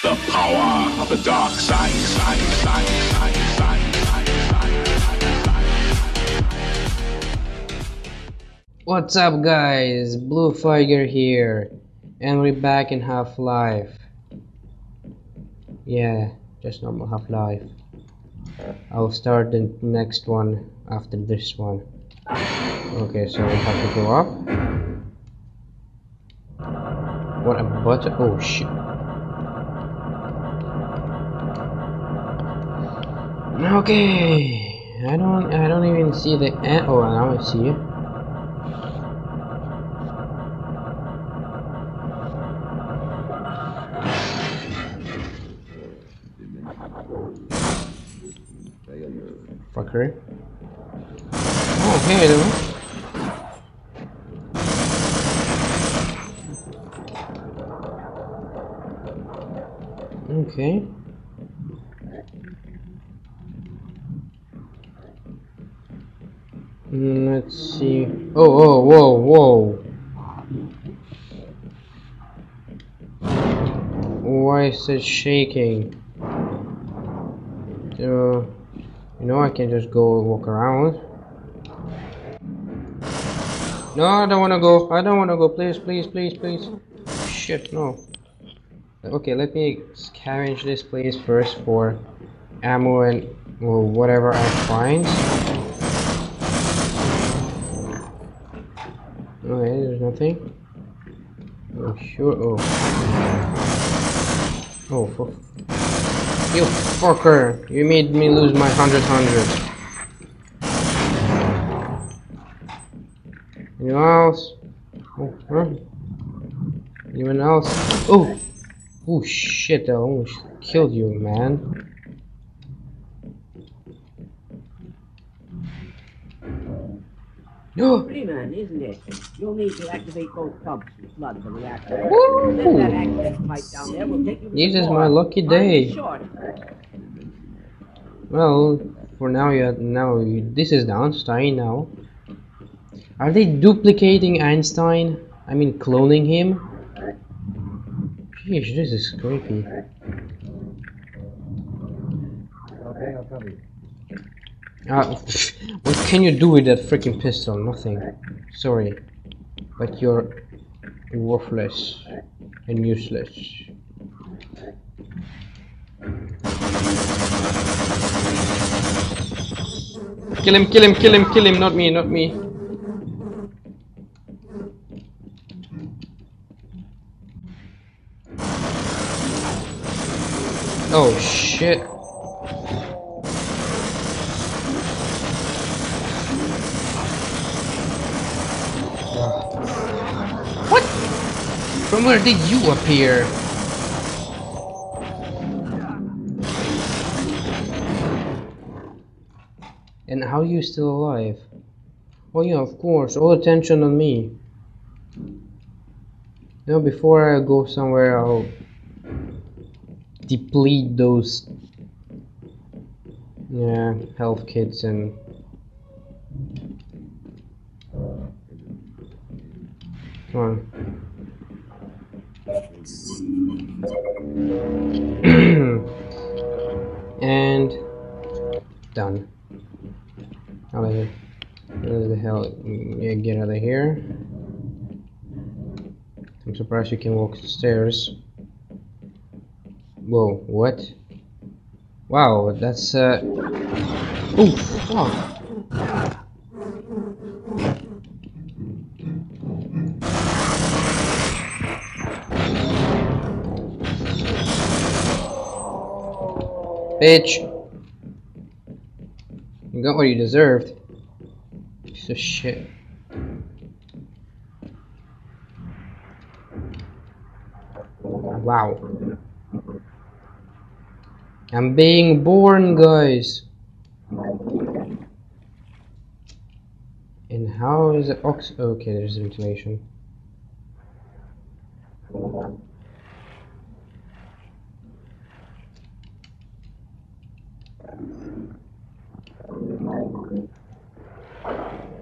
The power of the dark side, side, side, side, side. What's up guys, Bluefiger here, and we're back in Half-Life. Yeah, just normal Half-Life. I'll start the next one after this one. Okay, so we have to go up. What a button, oh shit. Okay, I don't, I don't even see the end. Oh, now I see it. Fucker. Oh, there. Okay. Mm, Let's see. Oh, oh, whoa, whoa. Why is it shaking? Uh, you know, I can just go walk around. No, I don't want to go. I don't want to go. Please, please, please, please. Shit, no. Okay, let me scavenge this place first for ammo and well, whatever I find. Okay, eh, there's nothing. Oh, sure. Oh. Oh, for you fucker! You made me lose my hundred hundred. Anyone else? Oh, huh? Anyone else? Oh! Oh shit, I almost killed you, man. No! Freeman, isn't it? You'll need to activate both pumps to flood the reactor. Woo! Then that access pipe down there will take you This is my lucky day. Well, for now, you now you, this is the Einstein now. Are they duplicating Einstein? I mean, cloning him? Sheesh, this is creepy. Okay, I'll cover you. Uh, what can you do with that freaking pistol? Nothing. Sorry, but you're worthless and useless. Kill him! Kill him! Kill him! Kill him! Not me! Not me! Oh shit! Where did you appear? And how are you still alive? Oh yeah, of course, all attention on me. Now before I go somewhere, I'll deplete those yeah health kits and come on and done. Out of here. Where the hell yeah, get out of here. I'm surprised you can walk stairs. Whoa, what? Wow, that's uh Oh fuck Bitch You got what you deserved. Piece of shit. Wow. I'm being born, guys. And how is it ox? Okay, there's ventilation.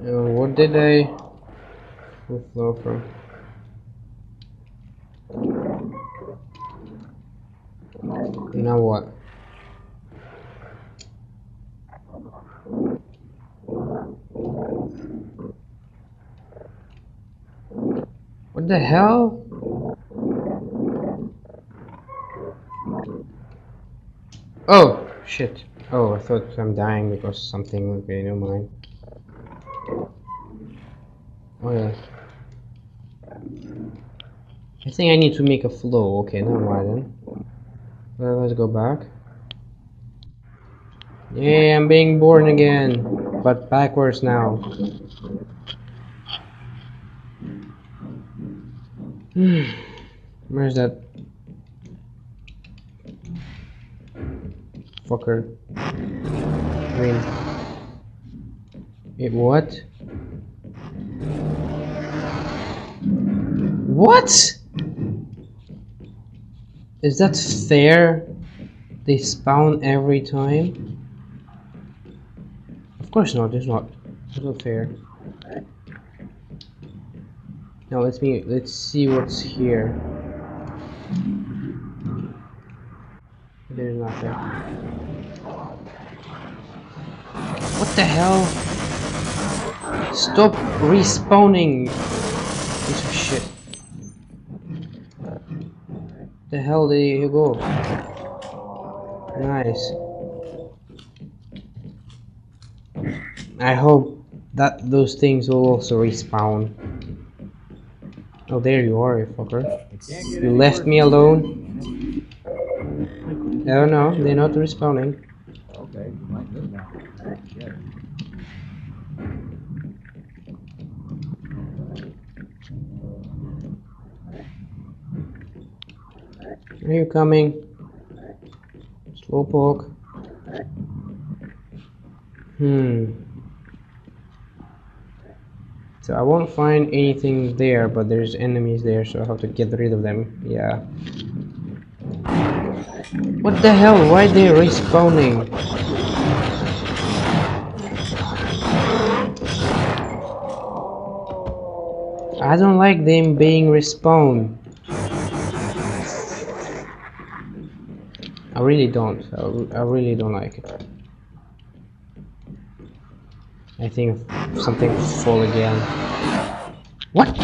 What did I flow from? Now what? What the hell? Oh, shit. Oh, I thought I'm dying because something, okay, never mind. Oh. I think I need to make a flow. Okay, never mind then. Well, let's go back. Yeah, I'm being born again, but backwards now. Where's that fucker? Green. Wait, what? What? Is that fair? They spawn every time? Of course not, it's not. It's not fair. Now let's me let's see what's here. There's nothing. What the hell? Stop respawning! Piece of shit. The hell did you go? Nice. I hope that those things will also respawn. Oh, there you are, you fucker. You left me alone. Oh no, they're not respawning. Okay, you might live now. Yeah. Are you coming? Slowpoke. Hmm. So I won't find anything there, but there's enemies there, so I have to get rid of them. Yeah. What the hell? Why they respawning? I don't like them being respawned. I really don't. I, I really don't like it. I think something fall again. What?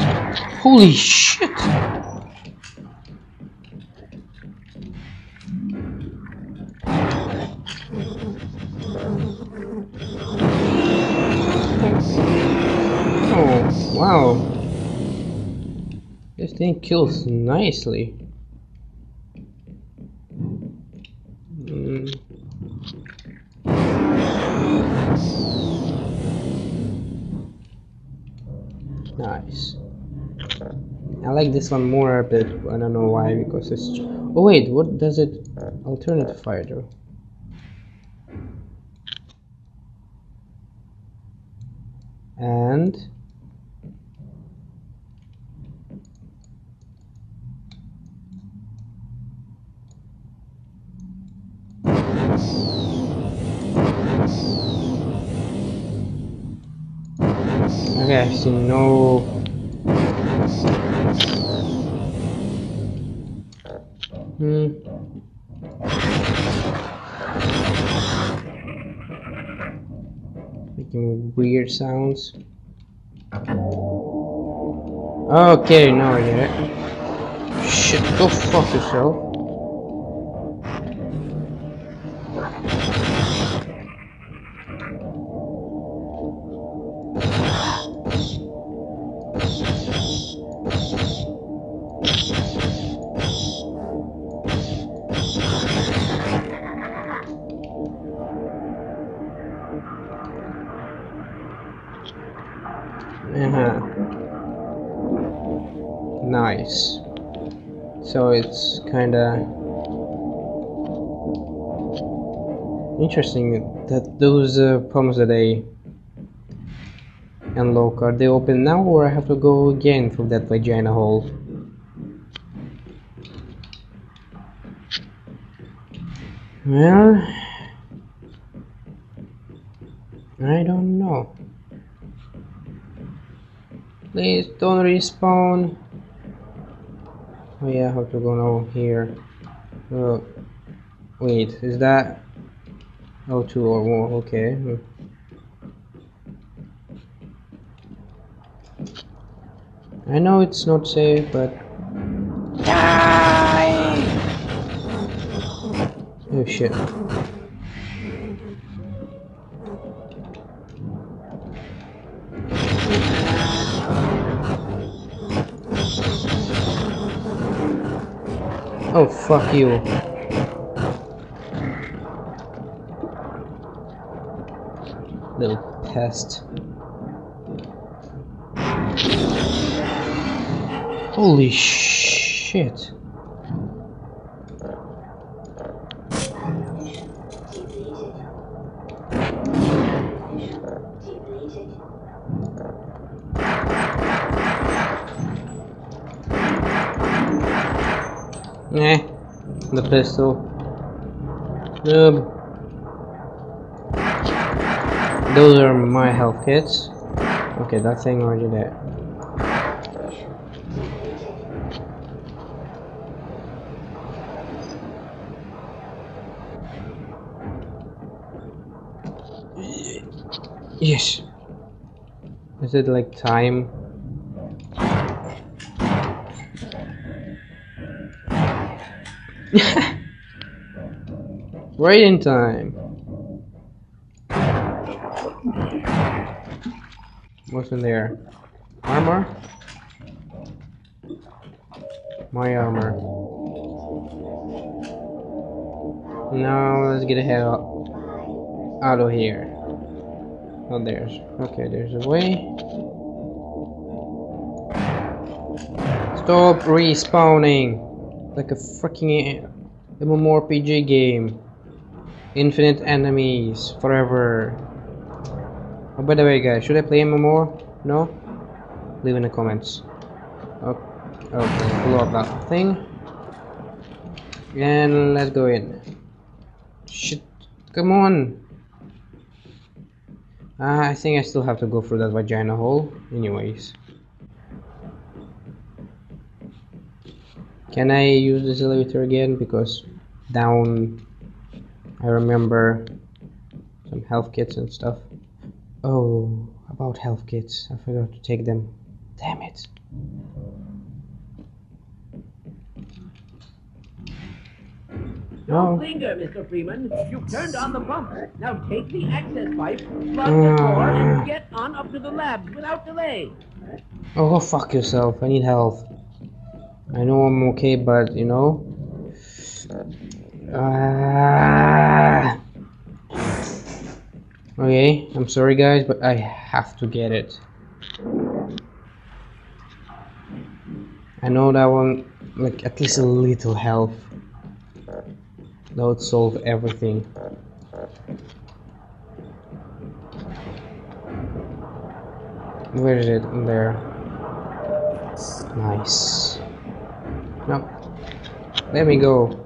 Holy shit! Oh, wow. This thing kills nicely. Like this one more, but I don't know why, because it's... Oh wait, what does it... Alternative fire do? And... Okay, I see no... Hmm. Making weird sounds. Okay, now I get it. Shit, go fuck yourself. So it's kinda interesting that those uh, problems that I unlock are they open now or I have to go again through that vagina hole? Well, I don't know. Please don't respawn. Oh yeah, have to go now here. Uh, Wait, is that O2 or more? Okay. I know it's not safe, but. die. Oh shit. Oh, fuck you. Little pest. Holy shit. Eh, the pistol. Noob. Those are my health kits. Okay, that thing already there. Yes. Is it like time? Right in time. What's in there? Armor? My armor. Now let's get the hell out of here. Oh, there's. Okay, there's a way. Stop respawning! Like a freaking MMORPG game. Infinite enemies forever. Oh, by the way, guys, should I play MMO? No? Leave in the comments. Okay, okay blow up that thing. And let's go in. Shit, come on! Uh, I think I still have to go through that vagina hole. Anyways. Can I use this elevator again? Because down, I remember some health kits and stuff. Oh, about health kits. I forgot to take them. Damn it. Don't No. linger, Mr. Freeman. You've turned on the pump. Now take the access pipe, plug the mm. door, and get on up to the labs without delay. Oh, go fuck yourself. I need health. I know I'm okay, but you know. Ah. Okay, I'm sorry, guys, but I have to get it. I know that one, like at least a little health. That would solve everything. Where is it? There. Nice. No. Let me go.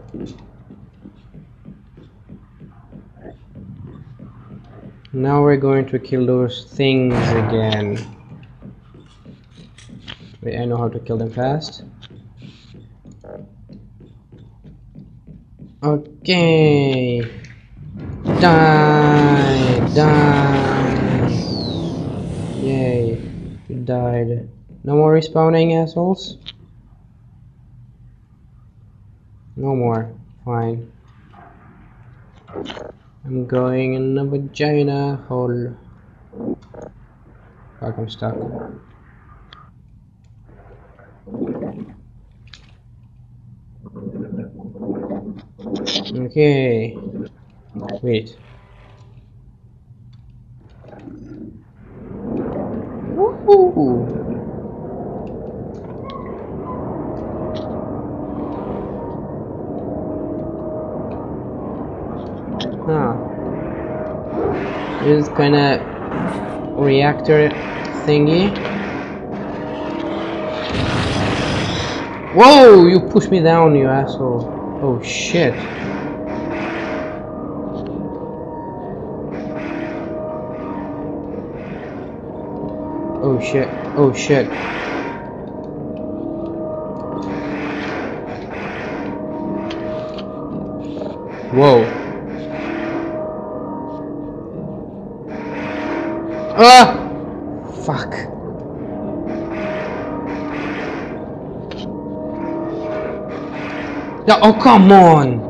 Now we're going to kill those things again. Wait, I know how to kill them fast. Okay. Die! Die! Yay. You died. No more respawning, assholes? No more. Fine. I'm going in the vagina hole. Fuck, I'm stuck. Okay. Wait. Woohoo! Huh. This kind of reactor thingy. Whoa! You pushed me down, you asshole. Oh shit. Oh shit. Oh shit. Whoa. Ah! Fuck. Yeah, oh come on!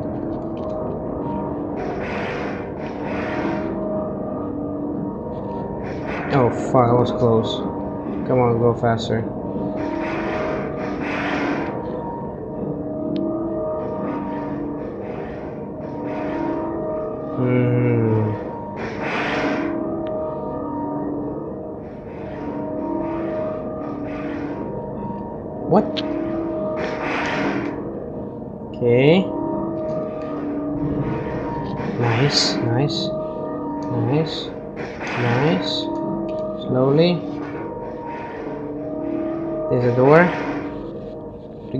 Oh fuck, that was close. Come on, go faster.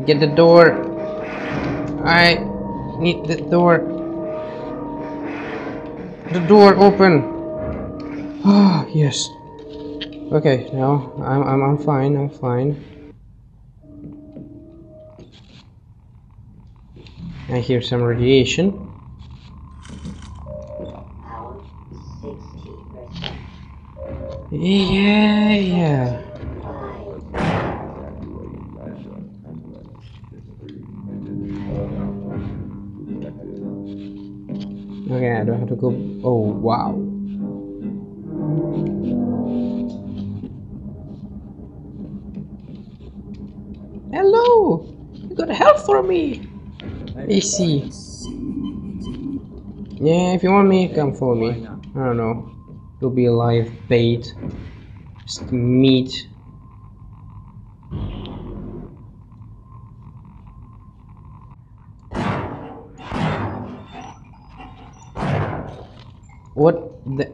Get the door, I need the door. The door open. Ah, yes. Okay, now I'm I'm I'm fine. I'm fine. I hear some radiation. Yeah, yeah. Go. Oh, oh, wow. Hello! You got help for me! AC. Yeah, if you want me, come for me. I don't know. You'll be alive bait. Just meat. What the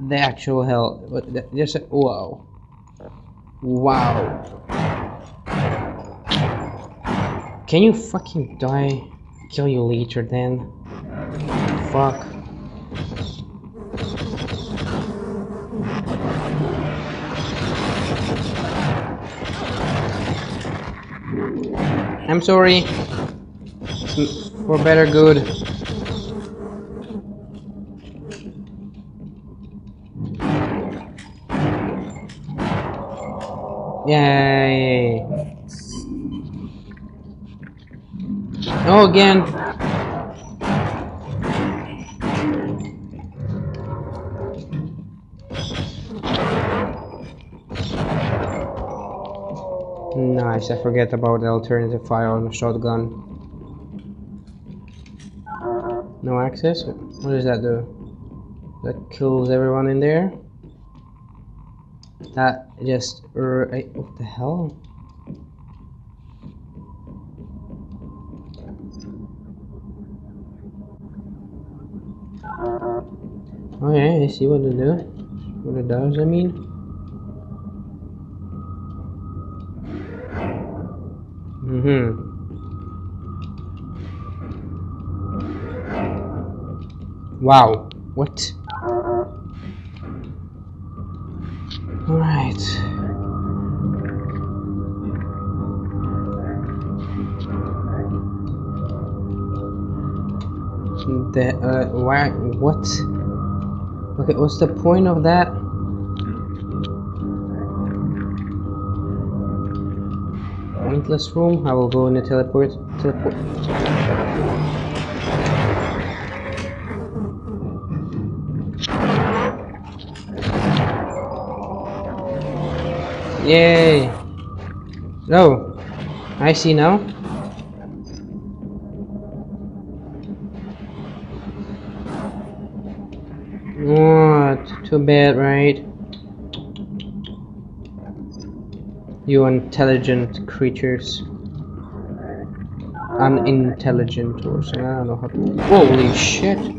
the actual hell? What the, just a, wow. Wow. Can you fucking die? Kill you later then. Fuck. I'm sorry. For better good. Yay. Oh, again. Nice, I forget about the alternative fire on the shotgun. No access? What does that do? That kills everyone in there? That just... r- eh, What the hell? Okay, I see what it do. What it does, I mean. Mm-hmm. Wow. What? The, uh, why, what? Okay, what's the point of that? Pointless room. I will go in the teleport. Teleport. Yay! No, I see now. Too bad, right? You intelligent creatures. Unintelligent or something. I don't know how to. Holy shit!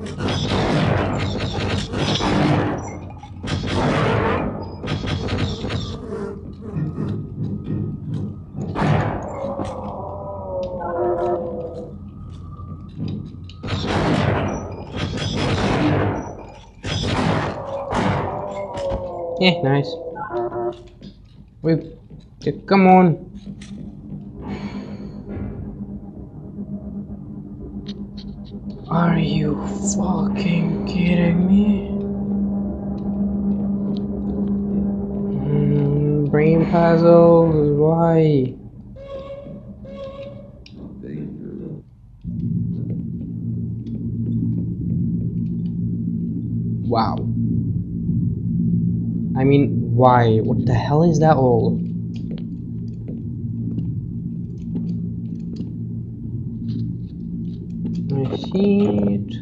Yeah, nice. We, yeah, come on. Are you fucking kidding me? Mm, brain puzzles, why? Mean, why? What the hell is that all? It.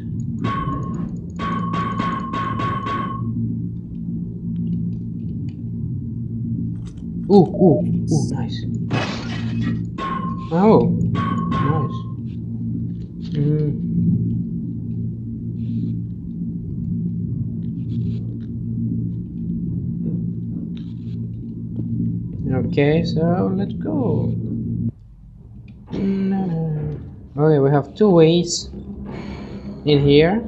Ooh, ooh, ooh, nice. Oh, nice. Mm. Okay, so let's go. Okay, we have two ways in here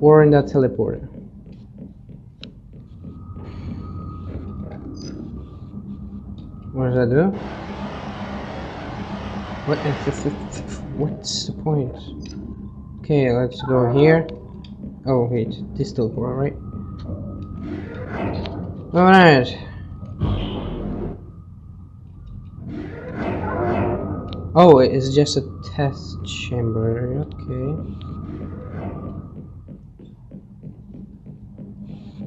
or in that teleporter. What does that do? What? What's the point? Okay, let's go here. Oh wait, this teleporter, right? Alright. Oh, it's just a test chamber. Okay.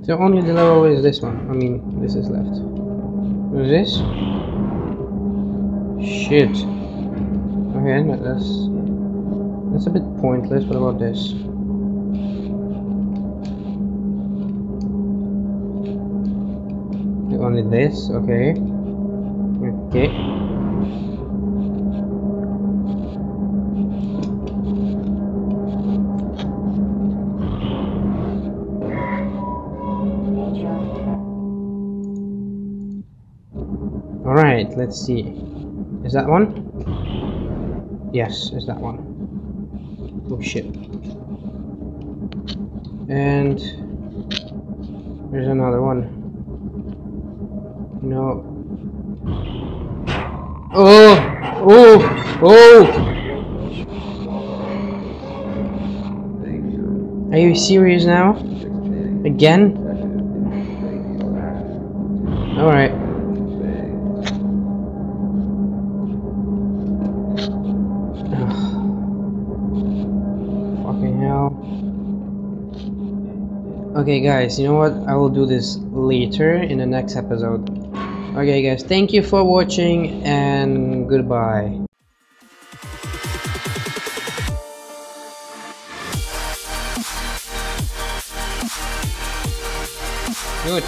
So only the level is this one. I mean, this is left. What is this? Shit. Okay, that- that's that's a bit pointless. What about this? Only this. Okay. Okay. Alright, let's see. Is that one? Yes, is that one. Oh shit. And there's another one. No. Oh! Oh! Oh! Are you serious now? Again? Alright. Okay, guys, you know what? I will do this later in the next episode. Okay, guys, thank you for watching and goodbye. Good.